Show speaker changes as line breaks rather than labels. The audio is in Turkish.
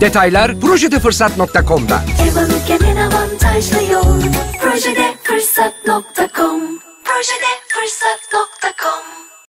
Detaylar projedefırsat.com'da.
Ev en avantajlı yol Projede Projede